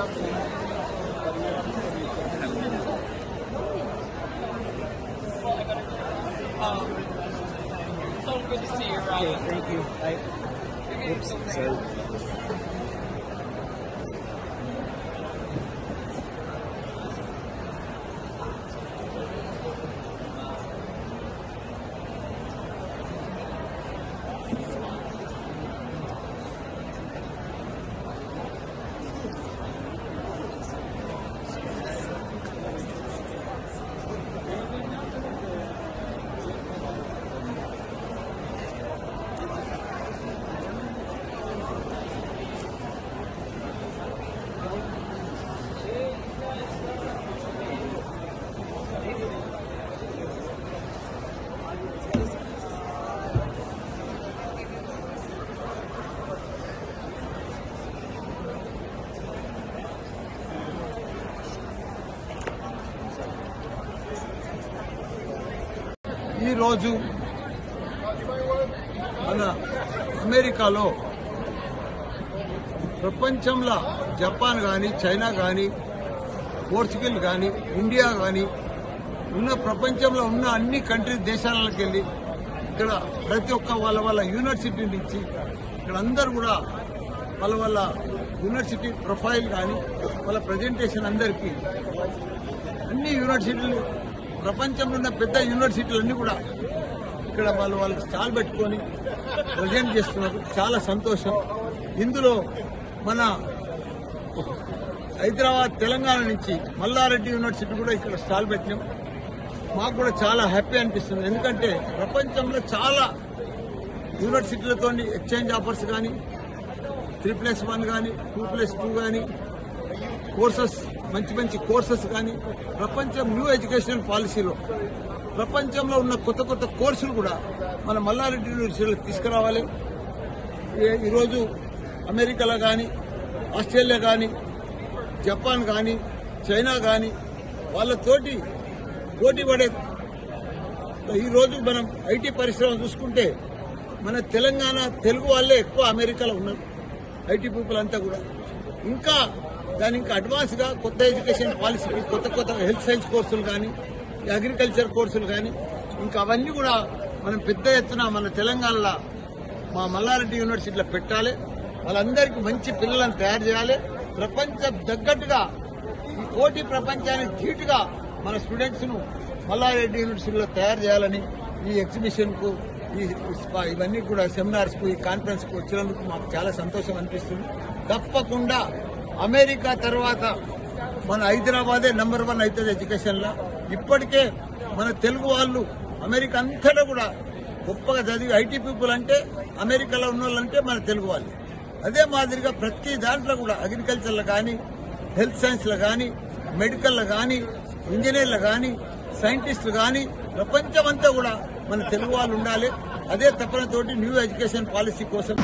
का um, so good to see you, Ryan. Yeah, thank you. I, oops, sorry. ఈరోజు మన అమెరికాలో ప్రపంచంలో జపాన్ కానీ చైనా కానీ పోర్చుగల్ కానీ ఇండియా కానీ ఉన్న ప్రపంచంలో ఉన్న అన్ని కంట్రీ దేశాలకు వెళ్ళి ఇక్కడ ప్రతి ఒక్క వాళ్ళ వాళ్ళ యూనివర్సిటీ నుంచి ఇక్కడ అందరు కూడా వాళ్ళ వాళ్ళ యూనివర్సిటీ ప్రొఫైల్ కానీ వాళ్ళ ప్రజెంటేషన్ అందరికీ అన్ని యూనివర్సిటీలు ప్రపంచంలో ఉన్న పెద్ద యూనివర్సిటీలన్నీ కూడా ఇక్కడ వాళ్ళు వాళ్ళకి స్టాల్ పెట్టుకొని ప్రజెంట్ చేస్తున్నారు. చాలా సంతోషం. ఇందులో మన హైదరాబాద్ తెలంగాణ నుంచి మల్లారెడ్డి యూనివర్సిటీ కూడా ఇక్కడ స్టాల్ పెట్టినాం. మాకు కూడా చాలా హ్యాపీ అనిపిస్తుంది. ఎందుకంటే ప్రపంచంలో చాలా యూనివర్సిటీలతో ఎక్స్చేంజ్ ఆఫర్స్ కానీ త్రీ ప్లస్ వన్ కానీ టూ ప్లస్ టూ కానీ కోర్సెస్ మంచి మంచి కోర్సెస్ కానీ ప్రపంచం న్యూ ఎడ్యుకేషన్ పాలసీలో ప్రపంచంలో ఉన్న కొత్త కొత్త కోర్సులు కూడా మన మల్లారెడ్డి యూనివర్సిటీలో తీసుకురావాలి. ఈరోజు అమెరికాలో కానీ ఆస్ట్రేలియా కానీ జపాన్ కానీ చైనా కానీ వాళ్ళతోటి పోటీ పడే ఈరోజు మనం ఐటీ పరిశ్రమ చూసుకుంటే మన తెలంగాణ తెలుగు వాళ్ళే ఎక్కువ అమెరికాలో ఉన్నారు ఐటీ పీపుల్ అంతా కూడా. ఇంకా దాని ఇంకా అడ్వాన్స్గా కొత్త ఎడ్యుకేషన్ పాలసీ కొత్త కొత్త హెల్త్ సైన్స్ కోర్సులు కానీ అగ్రికల్చర్ కోర్సులు కానీ ఇంకా అవన్నీ కూడా మనం పెద్ద ఎత్తున మన తెలంగాణలో మా మల్లారెడ్డి యూనివర్సిటీలో పెట్టాలి. వాళ్ళందరికీ మంచి పిల్లలను తయారు చేయాలి. ప్రపంచం తగ్గట్టుగా ఈ పోటీ ప్రపంచానికి ధీటుగా మన స్టూడెంట్స్ను మల్లారెడ్డి యూనివర్సిటీలో తయారు చేయాలని ఈ ఎగ్జిబిషన్కు ఈ స్పా- ఇవన్నీ కూడా సెమినార్స్కు ఈ కాన్ఫరెన్స్కు వచ్చినందుకు మాకు చాలా సంతోషం అనిపిస్తుంది. తప్పకుండా అమెరికా తర్వాత మన హైదరాబాదే నెంబర్ వన్ అవుతుంది ఎడ్యుకేషన్లో ఇప్పటికే మన తెలుగు వాళ్ళు అమెరికా అంతటా కూడా గొప్పగా చదివి ఐటీ పీపుల్ అంటే అమెరికాలో ఉన్న వాళ్ళంటే మన తెలుగు వాళ్ళు. అదే మాదిరిగా ప్రతి దాంట్లో కూడా అగ్రికల్చర్లో కానీ హెల్త్ సైన్స్లో కానీ మెడికల్లో కానీ ఇంజనీర్లు కానీ సైంటిస్టులు కానీ ప్రపంచమంతా కూడా మన తెలుగు వాళ్ళు ఉండాలి. అదే తప్పనతోటి న్యూ ఎడ్యుకేషన్ పాలసీ కోసం